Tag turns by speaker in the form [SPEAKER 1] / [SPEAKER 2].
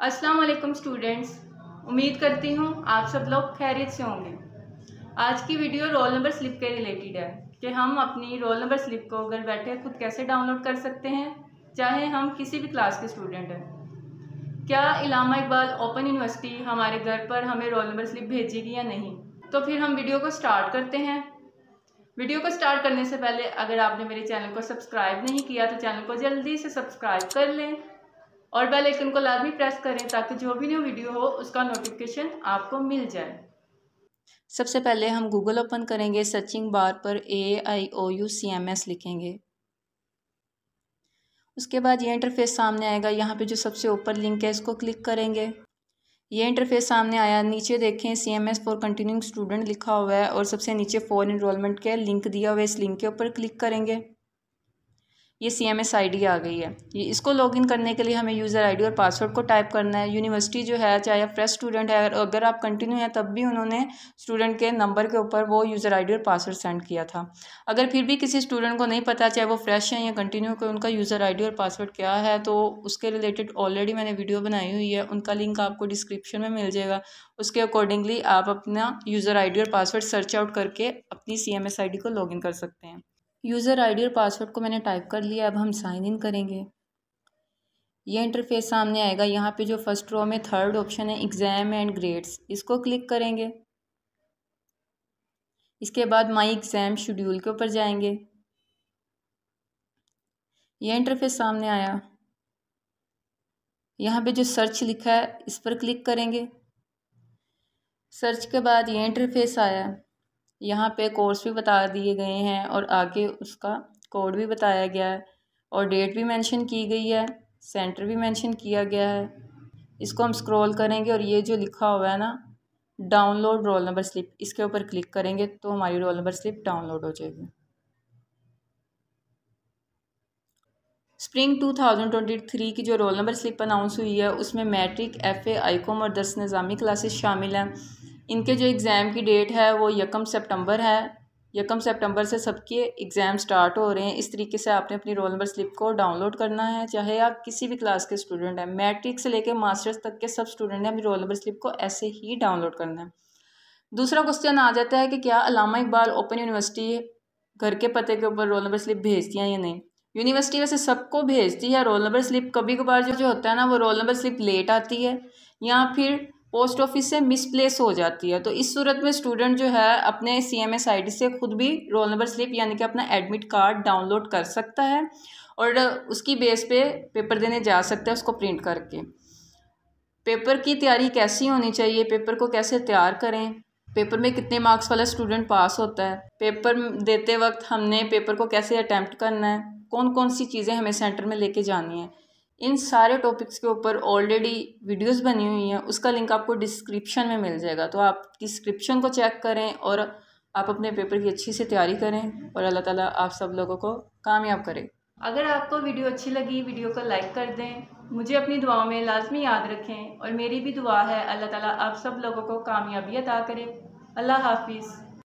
[SPEAKER 1] अस्सलाम वालेकुम स्टूडेंट्स। उम्मीद करती हूँ आप सब लोग खैरियत से होंगे। आज की वीडियो रोल नंबर स्लिप के रिलेटेड है, कि हम अपनी रोल नंबर स्लिप को घर बैठे खुद कैसे डाउनलोड कर सकते हैं, चाहे हम किसी भी क्लास के स्टूडेंट हैं। क्या इलामा इकबाल ओपन यूनिवर्सिटी हमारे घर पर हमें रोल नंबर स्लिप भेजेगी या नहीं? तो फिर हम वीडियो को स्टार्ट करते हैं। वीडियो को स्टार्ट करने से पहले अगर आपने मेरे चैनल को सब्सक्राइब नहीं किया तो चैनल को जल्दी से सब्सक्राइब कर लें और बेल आइकन को लाजमी प्रेस करें ताकि जो भी न्यू वीडियो हो, उसका नोटिफिकेशन आपको मिल जाए।
[SPEAKER 2] सबसे पहले हम गूगल ओपन करेंगे सर्चिंग बार पर A I O U C M S लिखेंगे। उसके बाद ये इंटरफेस सामने आएगा, यहाँ पे जो सबसे ऊपर लिंक है, इसको क्लिक करेंगे। ये इंटरफेस सामने आया, नीचे देखें C M S for continuing student लिखा हुआ है और सबसे नीचे फॉर इनरोलमेंट के लिंक दिया हुआ है, इस लिंक के ऊपर क्लिक करेंगे। ये C M S I D आ गई है। ये इसको लॉगिन करने के लिए हमें यूज़र आई डी और पासवर्ड को टाइप करना है। यूनिवर्सिटी जो है, चाहे फ्रेश स्टूडेंट है, अगर आप कंटिन्यू हैं, तब भी उन्होंने स्टूडेंट के नंबर के ऊपर वो यूज़र आई डी और पासवर्ड सेंड किया था। अगर फिर भी किसी स्टूडेंट को नहीं पता, चाहे वो फ्रेश हैं या कंटिन्यू को उनका यूज़र आई डी और पासवर्ड क्या है तो उसके रिलेटेड ऑलरेडी मैंने वीडियो बनाई हुई है। उनका लिंक आपको डिस्क्रिप्शन में मिल जाएगा। उसके अकॉर्डिंगली आप अपना यूज़र आई डी और पासवर्ड सर्च आउट करके अपनी C M S I D को लॉगिन कर सकते हैं। यूज़र आईडी और पासवर्ड को मैंने टाइप कर लिया, अब हम साइन इन करेंगे। ये इंटरफेस सामने आएगा। यहाँ पे जो फ़र्स्ट रो में थर्ड ऑप्शन है एग्ज़ाम एंड ग्रेड्स इसको क्लिक करेंगे। इसके बाद माई एग्ज़ाम शेड्यूल के ऊपर जाएँगे। ये इंटरफेस सामने आया। यहाँ पे जो सर्च लिखा है, इस पर क्लिक करेंगे। सर्च के बाद ये इंटरफेस आया। यहाँ पे कोर्स भी बता दिए गए हैं और आगे उसका कोड भी बताया गया है और डेट भी मेंशन की गई है सेंटर भी मेंशन किया गया है। इसको हम स्क्रॉल करेंगे और ये जो लिखा हुआ है ना डाउनलोड रोल नंबर स्लिप इसके ऊपर क्लिक करेंगे तो हमारी रोल नंबर स्लिप डाउनलोड हो जाएगी। स्प्रिंग 2023 की जो रोल नंबर स्लिप अनाउंस हुई है, उसमें matric F A I com और दस निज़ामी क्लासेस शामिल हैं। इनके जो एग्ज़ाम की डेट है, वो यकम सितंबर है। यकम सितंबर से सबके एग्ज़ाम स्टार्ट हो रहे हैं। इस तरीके से आपने अपनी रोल नंबर स्लिप को डाउनलोड करना है, चाहे आप किसी भी क्लास के स्टूडेंट हैं। मैट्रिक से लेकर मास्टर्स तक के सब स्टूडेंट ने अपनी रोल नंबर स्लिप को ऐसे ही डाउनलोड करना है। दूसरा क्वेश्चन आ जाता है कि क्या अलामा इकबाल ओपन यूनिवर्सिटी घर के पते के ऊपर रोल नंबर स्लिप भेजती हैं या नहीं? यूनिवर्सिटी वैसे सबको भेजती है, रोल नंबर स्लिप कभी कभार जो जो होता है ना, वो रोल नंबर स्लिप लेट आती है या फिर पोस्ट ऑफ़िस से मिसप्लेस हो जाती है। तो इस सूरत में स्टूडेंट जो है, अपने सी एम एस से खुद भी रोल नंबर स्लिप यानी कि अपना एडमिट कार्ड डाउनलोड कर सकता है और उसकी बेस पे पेपर देने जा सकता है उसको प्रिंट करके। पेपर की तैयारी कैसी होनी चाहिए? पेपर को कैसे तैयार करें? पेपर में कितने मार्क्स वाला स्टूडेंट पास होता है? पेपर देते वक्त हमने पेपर को कैसे अटैम्प्ट करना है? कौन कौन सी चीज़ें हमें सेंटर में लेके जानी है? इन सारे टॉपिक्स के ऊपर ऑलरेडी वीडियोस बनी हुई हैं, उसका लिंक आपको डिस्क्रिप्शन में मिल जाएगा। तो आप डिस्क्रिप्शन को चेक करें और आप अपने पेपर की अच्छी से तैयारी करें और अल्लाह ताला आप सब लोगों को कामयाब करें।
[SPEAKER 1] अगर आपको वीडियो अच्छी लगी वीडियो को लाइक कर दें। मुझे अपनी दुआओं में लाजमी याद रखें और मेरी भी दुआ है, अल्लाह ताला आप सब लोगों को कामयाबी अता करे। अल्लाह हाफिज़।